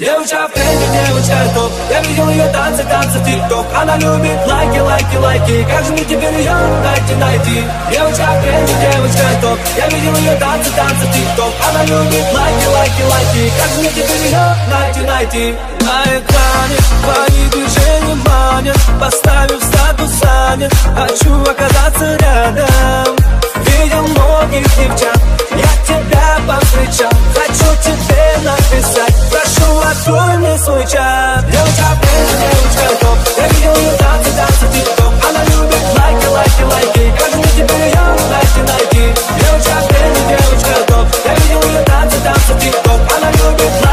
Девочка в тренде, девочка топ Я видел ее танцы, танцы, тик-ток Она любит лайки, лайки, лайки Как же мне теперь ее найти, найти Девочка в тренде, девочка топ Я видел ее танцы, танцы, тик-ток Она любит лайки, лайки, лайки Как же мне теперь ее найти, найти На экране твои движения манят Поставив статус занят Хочу оказаться рядом. Видел многих девчат Я тебя повстречал. Хочу тебе написать. Прошу, открой мне свой чат. Девочка, привет, девочка, топ Я видел ее танцы, танцы, тик-топ Она любит лайки, лайки, лайки. Как мне теперь ее найти, найти Девочка, привет, девочка, топ Я видел ее танцы, танцы, тик-топ Она любит лайки,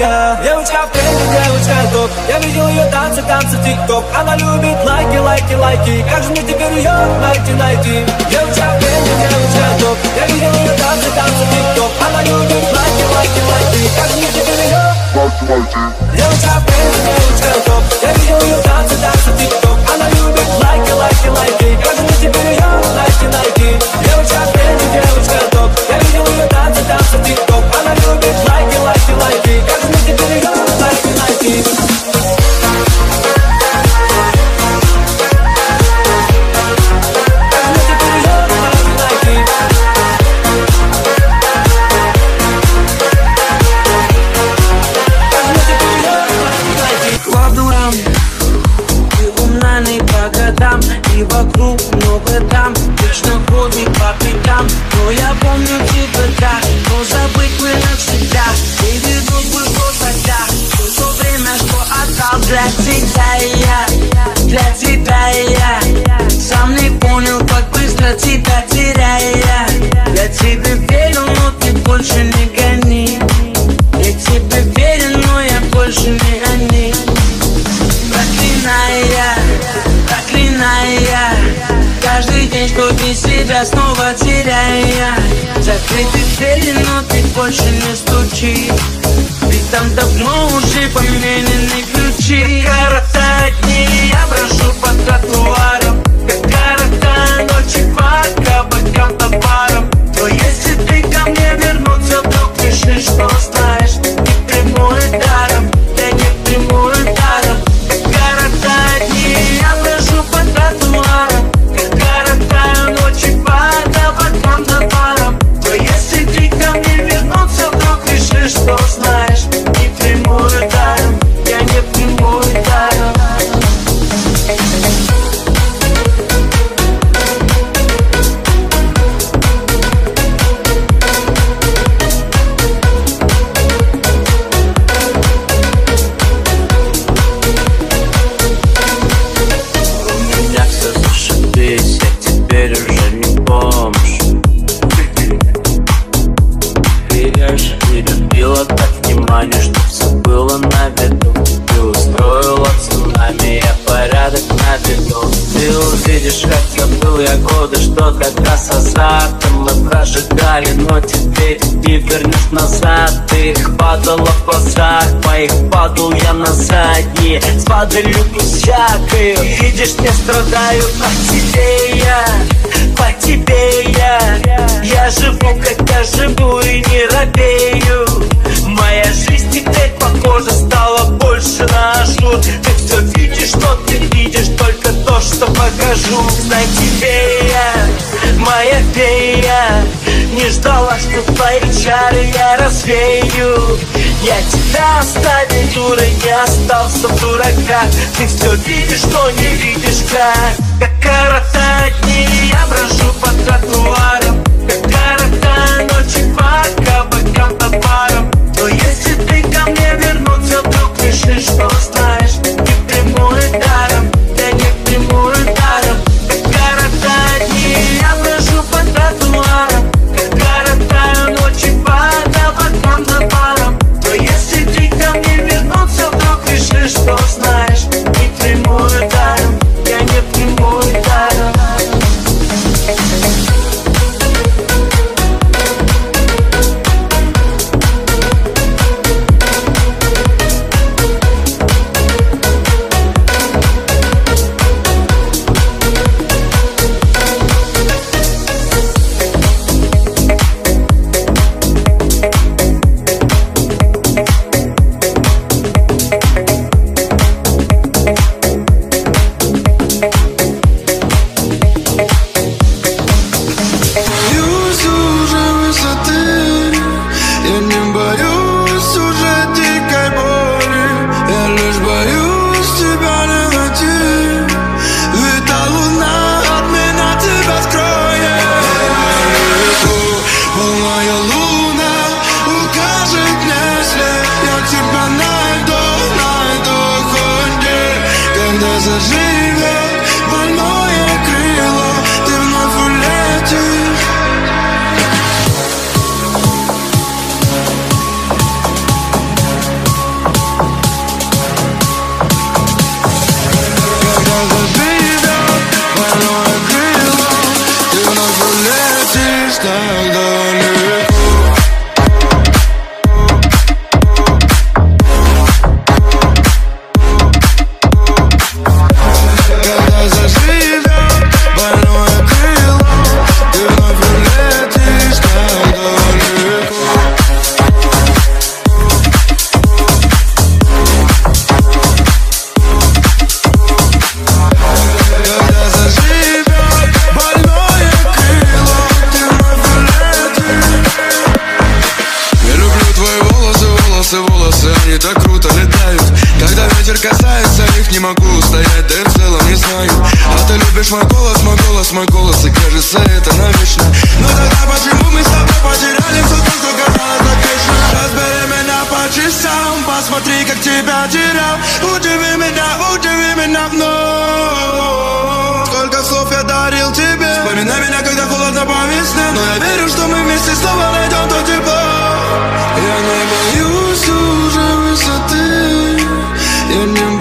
глаза магия Девочка в тренде, девочка топ Я видел ее танцы, танцы, тик-ток Она любит лайки, лайки, лайки Как же мне теперь ее найти, найти Девочка в тренде, девочка топ Я видел ее танцы, танцы, тик-ток Она любит лайки, лайки, лайки Как же мне теперь ее Девочка в тренде, девочка топ Я видел ее танцы, не стучи Ведь там давно уже поменены ключи. Коротать дни, я брожу по тротуарам прожигали, но теперь ты вернешь назад. Ты их падала в глазах, моих падал я на задние. С падалью всякою, видишь, не страдаю По тебе я, по тебе я. Я живу, как я живу и не робею. Моя жизнь теперь похожа стала больше на ажур Ты все видишь, но ты видишь только то, что покажу. Знай тебе я, моя фея Не ждала, что твои чары я развею. Я тебя оставил дурой, не остался в дураках. Ты все видишь, но не видишь как. Как коротать дни, я брожу по тротуарам Как города ночи по кабакам товарам Но если ты ко мне вернуться, вдруг пиши, что знаешь они так круто летают. Когда ветер касается их, не могу устоять, да и в целом не знаю. А ты любишь мой голос, мой голос, мой голос, и кажется это навечно. Но тогда почему мы с тобой потеряли все то, что казалось так вечно? Разбери меня по часам, посмотри, как тебя терял. Удиви меня, удиви меня вновь. Сколько слов я дарил тебе. Вспоминай меня, когда холодно по весне. Но я верю, что мы вместе снова найдем то тепло. Я не боюсь turning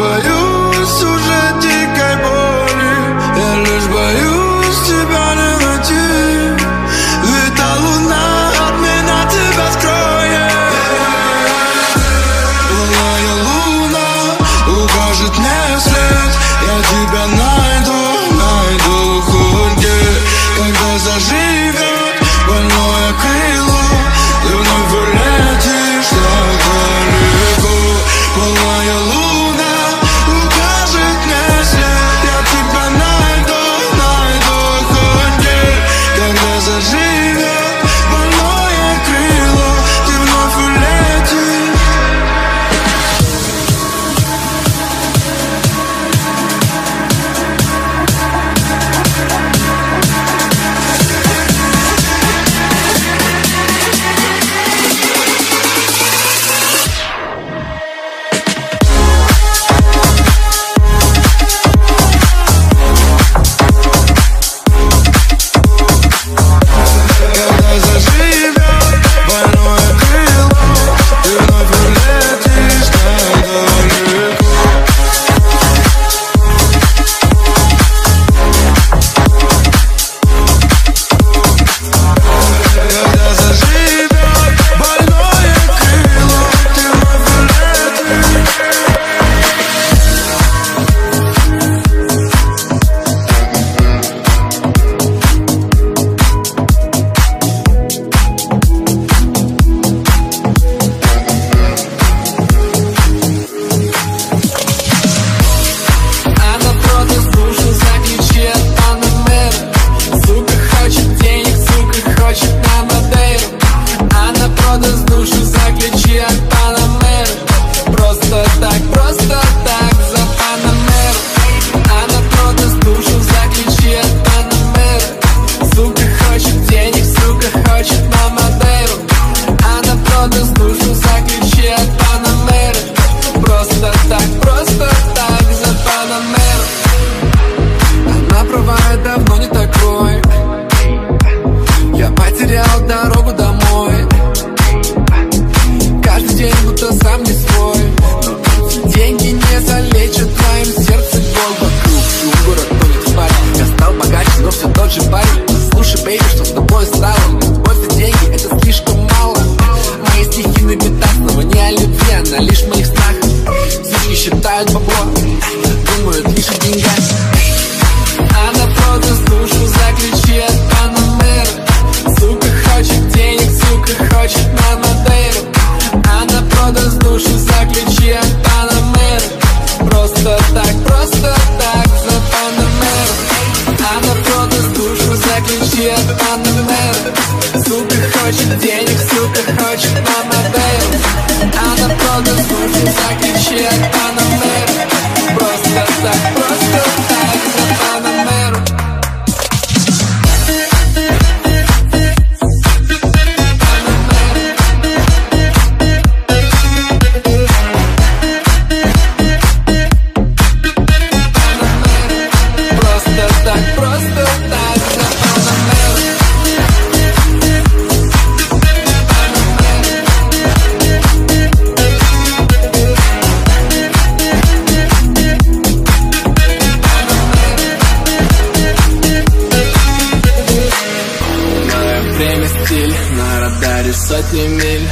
сотни миль.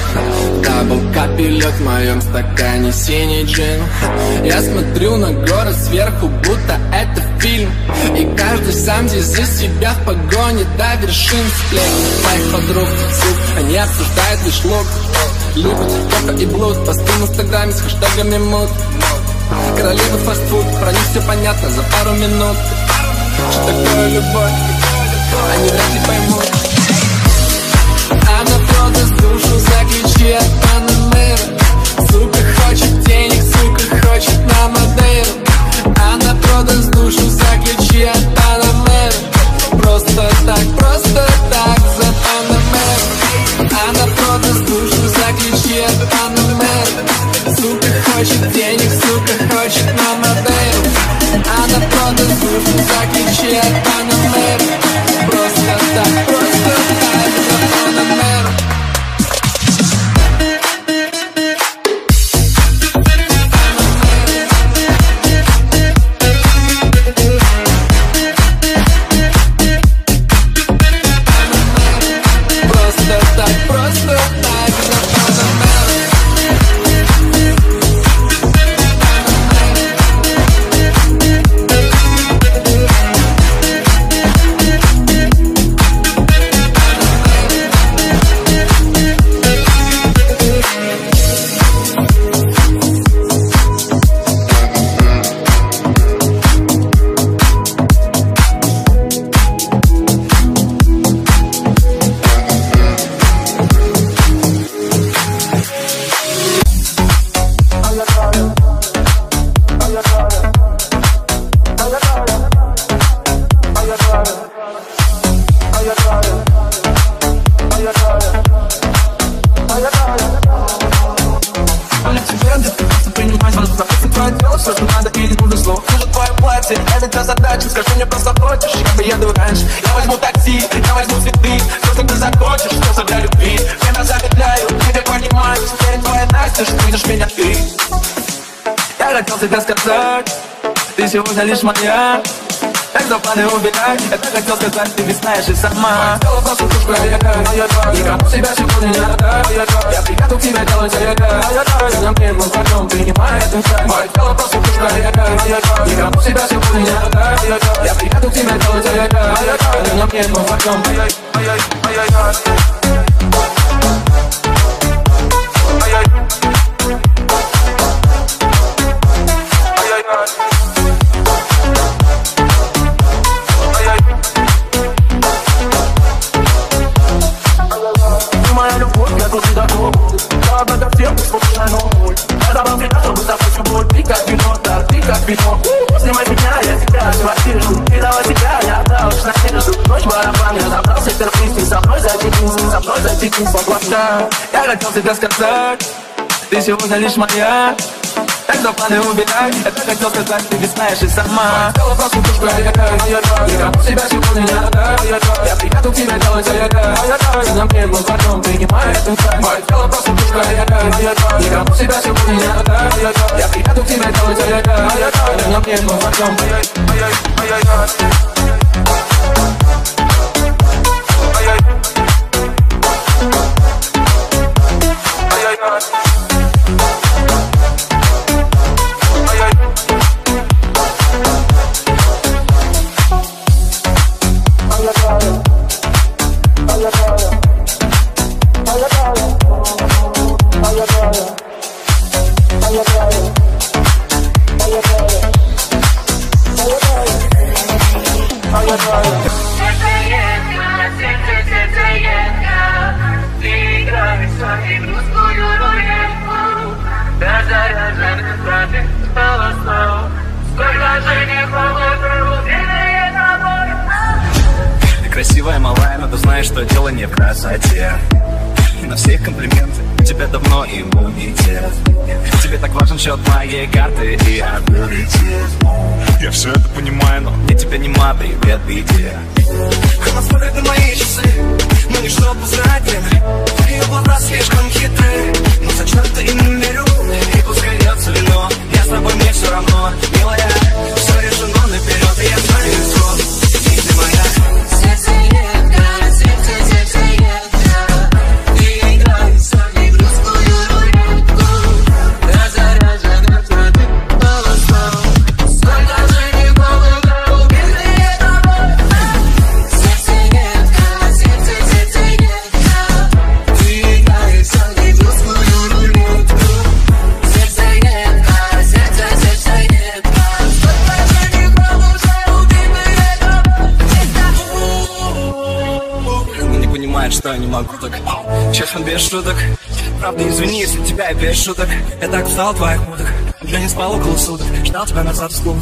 Дабл капелек в моем стакане синий джин. Я смотрю на город сверху, будто это фильм. И каждый сам здесь за себя в погоне до вершин сплет. Моих подруг, суп, они обсуждают лишь лук. Любят кофе и блуд, посты в инстаграме с хэштегами мут. Королева фастфуд, про них все понятно за пару минут. Что такое любовь, они вряд ли поймут от Панамера Сука хочет денег, сука хочет на Мадейру Она продаст душу за ключи от Панамера. Просто так, просто так за Панамера. Она продаст душу за ключи от Панамера. Сука хочет денег, сука хочет на Мадейру Она продаст душу за ключи от Панамера. Просто так, просто моя когда планы убегай Это хотел сказать, ты ведь знаешь и сама Тело просто пушка, Никому себя сегодня не надо Я приеду к тебе делать это На мне мы вдвоем принимай это Мое тело просто пушка, Никому себя сегодня не надо Я приеду к тебе делать это На мне мы вдвоем да, ты как вино Снимай меня, я тебя квартиру Ты дала себя, я отдал лишь надежду Ночь барабан, я забрал сектор песни Со мной затекни, со мной затекни Соглашай, я хотел тебе сказать Ты сегодня лишь моя так планы убегай Это хотел сказать, ты ведь знаешь и сама. Тело просто пушка, Никому себя сегодня не Я приеду к тебе делать это На мне мы вдвоем принимай эту Мое тело просто пушка, Никому себя сегодня не Я приеду к тебе делать это На мне мы вдвоем Сердцеедка, так Честно, без шуток? Правда, извини, если тебя и без шуток. Я так устал твоих муток Я не спал около суток Ждал тебя назад в клуб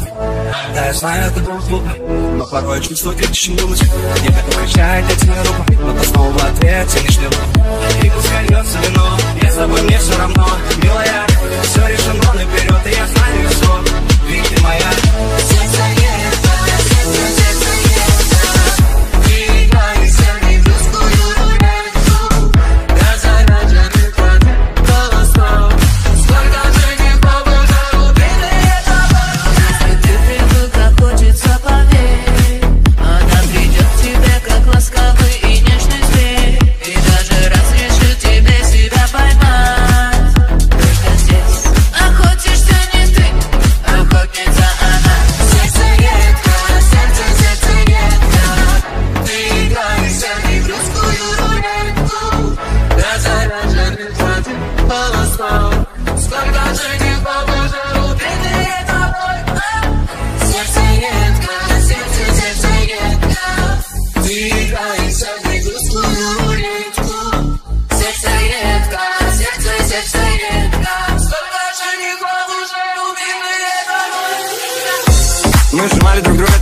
Да, я знаю, это было глупо Но порой чувствую критичный думать Не готов кричать этими руками Но ты снова в ответ тянешь мне руку И пускай льется вино Я с тобой, мне все равно. Милая, все решено наперед И я знаю исход Ведь ты моя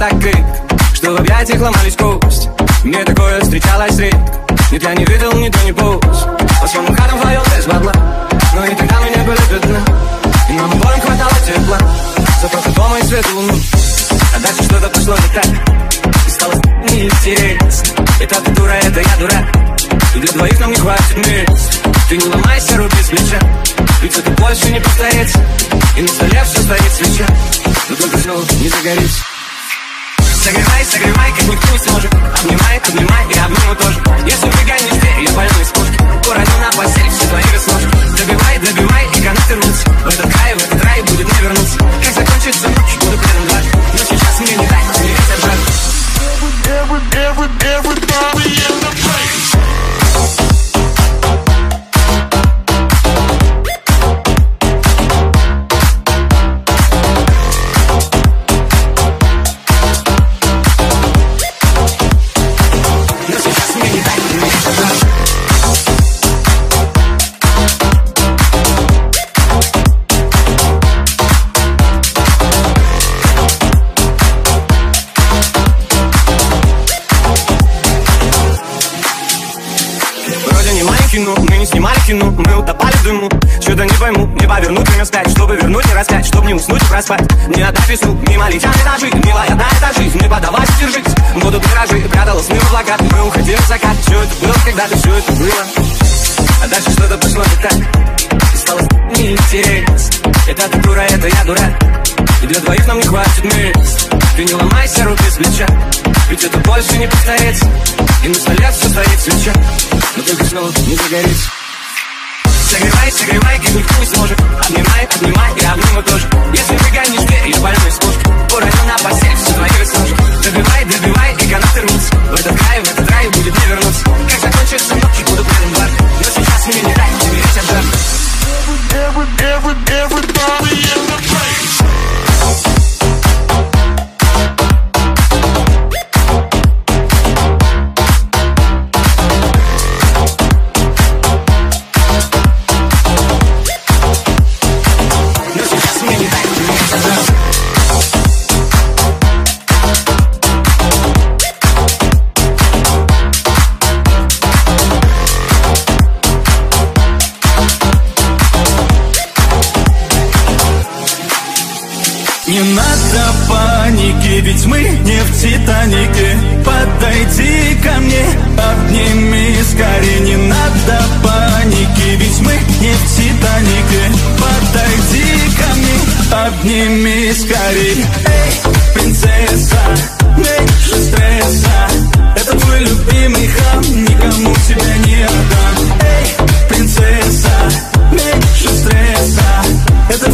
так крепко Что в объятиях ломались кости Мне такое встречалось редко Нет, я не видел ни то, ни пусть. По своим хатам вдвоем без бабла. Но и тогда мы не были бедны И нам обоим хватало тепла. Зато ты дома и свет луну. А дальше что-то пошло не так. И стало неинтересно. Это ты дура, это я дурак. И для двоих нам не хватит мест. Ты не ломайся, руби с плеча. Ведь это больше не повторится. И на столе все стоит свеча. Но только снова не загорится Согревай, согревай, как никто не сможет Обнимай, обнимай и обниму тоже. Если выгонишь дверь, я пойму из пушки. Уроню на постель все твои веснушки Добивай, добивай и канаты рвутся. В этот край, в этот рай будет не вернуться. Как закончится ночь, буду предан дважды Но сейчас мне не дай умереть от жажды Но что-то не повернуть время вспять, чтобы вернуть и распять Чтобы не уснуть и проспать, не отдать весну Мимо летят этажи, милая, одна эта жизнь Не подавайся, держись, будут миражи Прятала сны в мы уходили в закат. Все это было, когда-то все это было. А дальше что-то пошло не так. И стало неинтересно Это ты дура, это я дурак. И для двоих нам не хватит мест. Ты не ломайся, руки с плеча. Ведь это больше не повторится. И на столе все стоит свеча. Но только снова не загорится Согревай, согревай, как никто не сможет Обнимай, обнимай и обниму тоже Если выгонишь дверь, я больной с пушки Уроню на постель все твои веснушки Добивай, добивай и канаты рвутся В этот край, в этот рай будет не вернуться Как закончится ночь, буду предан дважды Но сейчас мне не дай умереть от жажды Но ведь мы не в Титанике. Подойди ко мне, обними скорее Не надо паники, ведь мы не в Титанике. Подойди ко мне, обними скорее. Эй, принцесса, меньше стресса. Это твой любимый хам, никому тебя не отдам. Эй, принцесса, меньше стресса. Это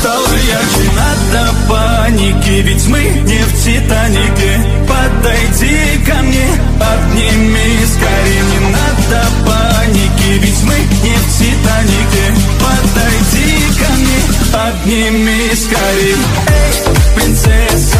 стало ярче Надо паники, ведь мы не в Титанике. Подойди ко мне, обними скорее Не надо паники, ведь мы не в Титанике. Подойди ко мне, обними скорее. Эй, принцесса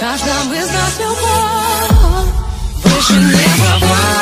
каждом из нас любовь выше неба.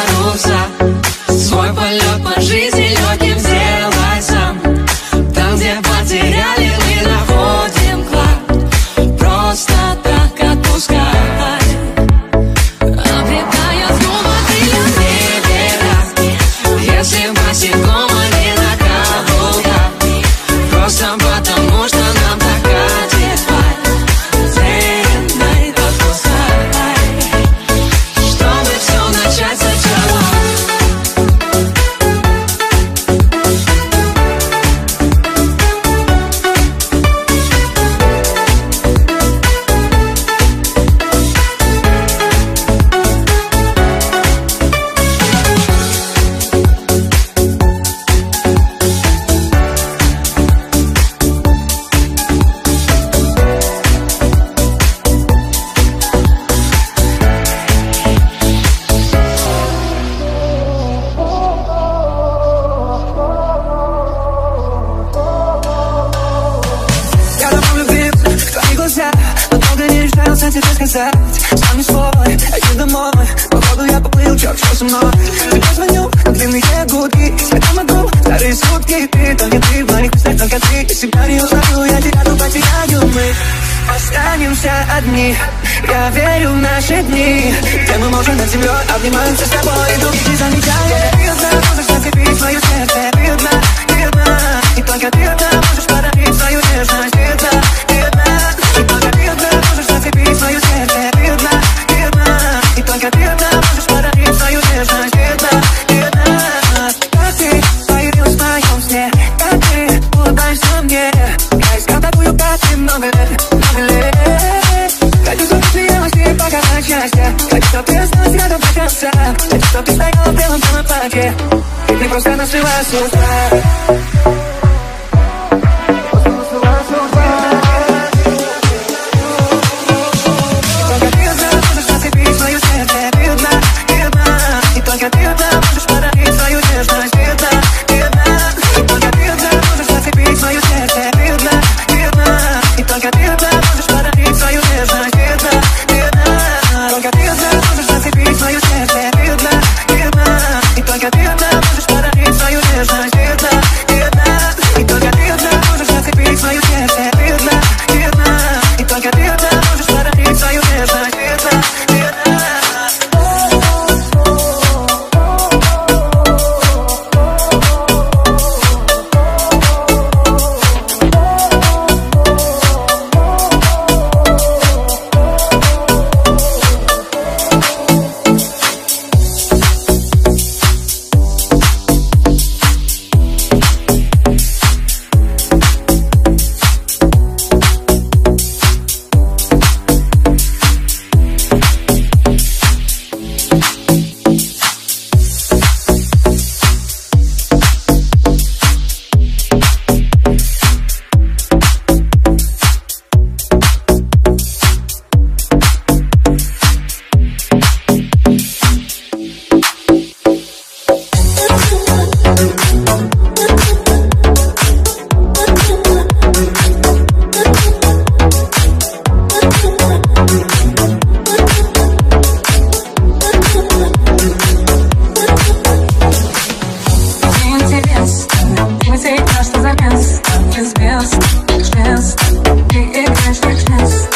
тебе сказать Сам не свой, иду домой. Походу я поплыл, черт, что со мной? Тебе звоню, но длинные гудки. Я могу, старые сутки. Ты, только не ты, в моих мыслях только ты. И себя не узнаю, я тебя тут потеряю. Мы останемся одни. Я верю в наши дни. Где мы можем над землей обниматься с тобой? И других не замечая Ты одна можешь зацепить мое сердце. Ты одна, ты одна И только ты одна можешь подарить свою нежность. Ты одна so fly. Сейчас что за место Известно, честно Ты играешь как честно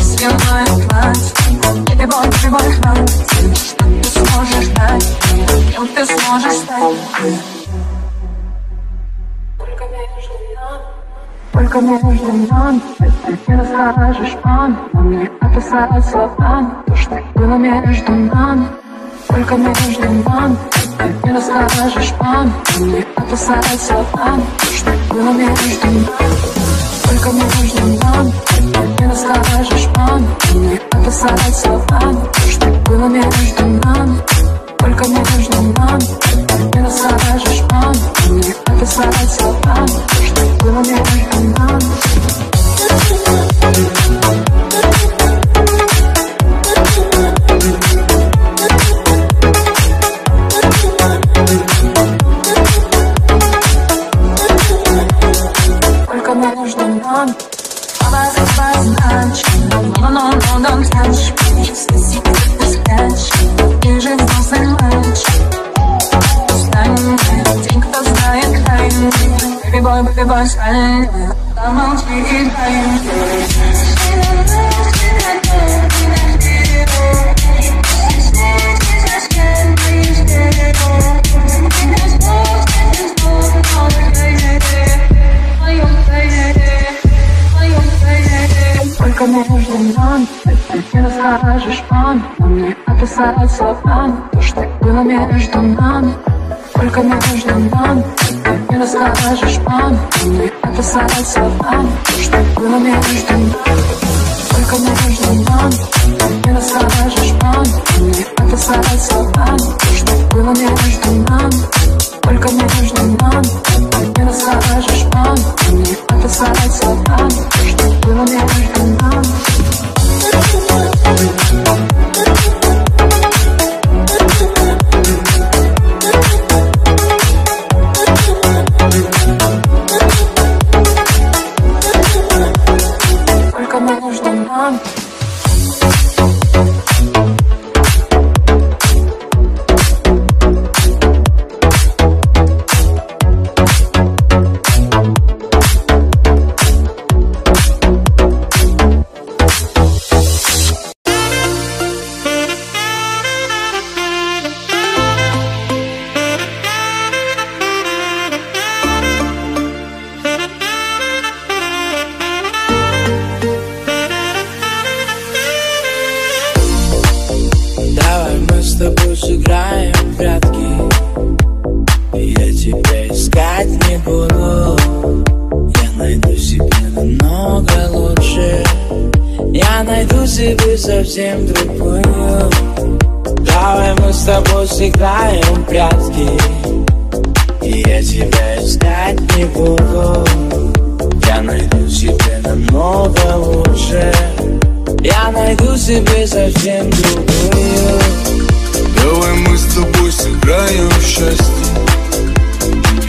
Светлое платье Перебор, перебор, хватит Что ты сможешь дать. Кем ты сможешь стать Только между между нами Ты расскажешь маме Нам не описать словами То, что было между нами Только между нами Ты не расскажешь Нам не описать словами То, что было между нами Только между нами Ты не расскажешь Нам не описать словами То, что было между нами Только между нами Ты не расскажешь Нам не описать словами То, что было между нами Только Обозначено Но, но, но, но, знаешь Если ты спрячь Ты же взрослый мальчик Стань тем, кто знает тайны Baby boy, baby boy, стань Замолчи и дай Только описать словами То, что было между нами. Только между нами. Ты не расскажешь маме не описать словами То, что было между нами. Только между нами. Ты не расскажешь маме не описать словами То, что было между нами. Только между нами. Ты не расскажешь маме не описать словами То, что было между нами. Только совсем другую. Давай мы с тобой сыграем в прятки. Я тебя искать не буду. Я найду себе намного лучше. Я найду себе совсем другую. Давай мы с тобой сыграем в счастье.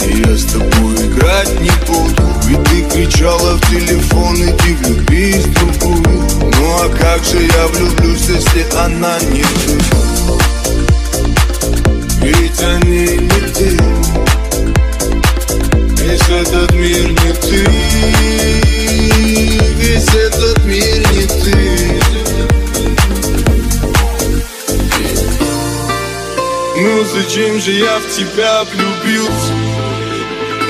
И я с тобой играть не буду. Ведь ты кричала в телефон, иди влюбись в другую Ну а как же я влюблюсь, если она не ты Ведь они не ты. Весь этот мир не ты. Весь этот мир не ты. Ну зачем же я в тебя влюбился?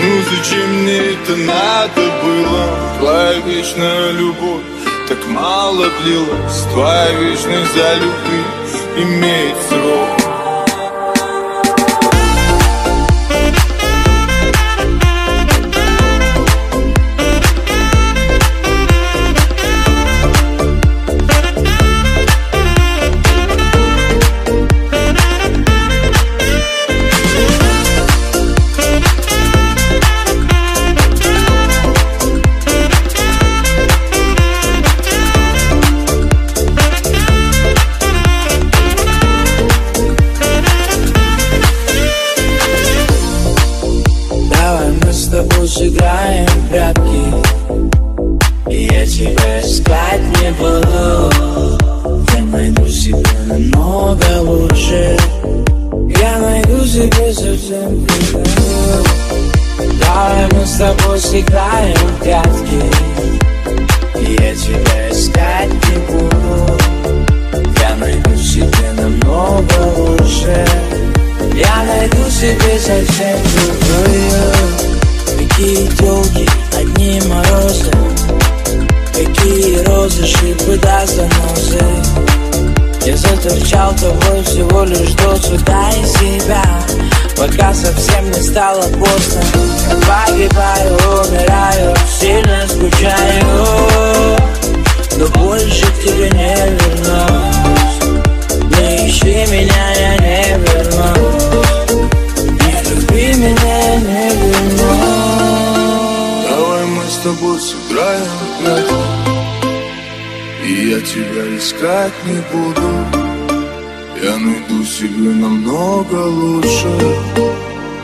Ну зачем мне это надо было? Твоя вечная любовь мало длилась Твоя вечность за любви имеет срок ждать не буду. Я найду себе намного лучше.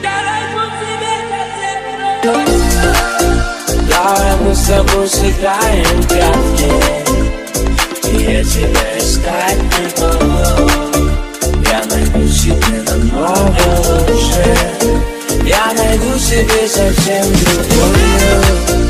Я найду себе концепт Давай мы с тобой сыграем пятки. И Я тебя искать не буду. Я найду себе намного лучше. Я найду себе совсем другую.